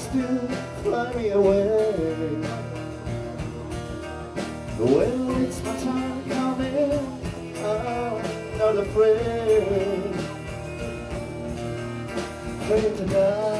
still fly me away Well, it's my time coming I'm not afraid Afraid to God.